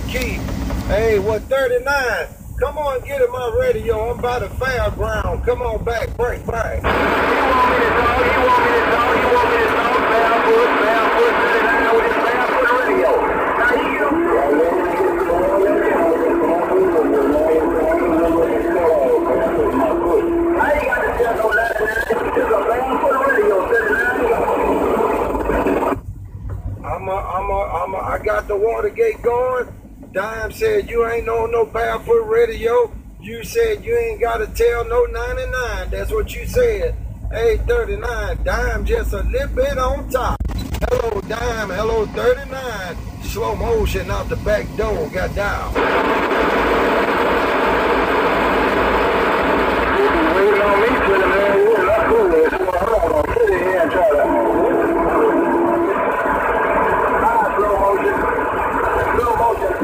key. Hey, what 39? Come on, get in my radio. I'm by the fairground. Come on back, break back. You want me to talk? You want me to talk? You want me to talk? Barefoot, barefoot, 39 with his barefoot radio. Now you I ain't got to tell no 99. It's a barefoot radio, 39. I'm a, I'm a, I'm a, I got the Watergate going. Dime said you ain't on no barefoot radio. You said you ain't got to tell no 99. That's what you said. Hey, 39. Dime just a little bit on top. Hello, Dime. Hello, 39. Slow motion out the back door. Got down. Waiting on me to the man. You're not cool with it. So hold on. I'll sit in here and try that. Ah, slow motion. Slow motion.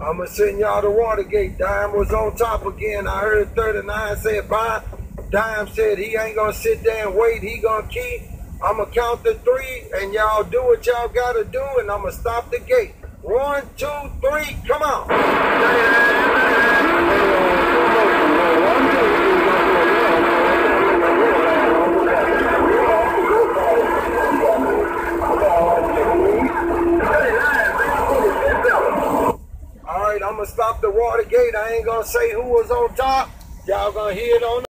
I'ma send y'all to Watergate. Dime was on top again. I heard 39 said bye. Dime said he ain't gonna sit there and wait. He gonna keep. I'ma count to three, and y'all do what y'all gotta do, and I'ma stop the gate. One, two, three, come on. Right, I'ma stop the Watergate. I ain't gonna say who was on top. Y'all gonna hear it on